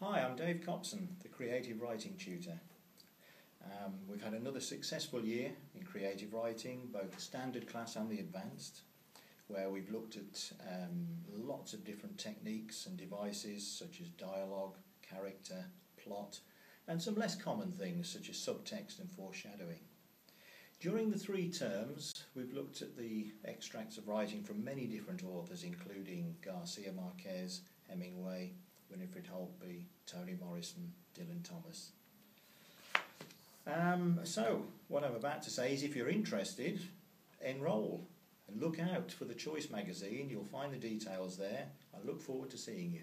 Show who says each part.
Speaker 1: Hi, I'm Dave Copson, the Creative Writing Tutor. Um, we've had another successful year in creative writing, both the standard class and the advanced, where we've looked at um, lots of different techniques and devices such as dialogue, character, plot, and some less common things such as subtext and foreshadowing. During the three terms, we've looked at the extracts of writing from many different authors, including Garcia Marquez, Hemingway, Winifred Holtby, Toni Morrison, Dylan Thomas. Um, so, what I'm about to say is if you're interested, enrol and look out for the Choice magazine. You'll find the details there. I look forward to seeing you.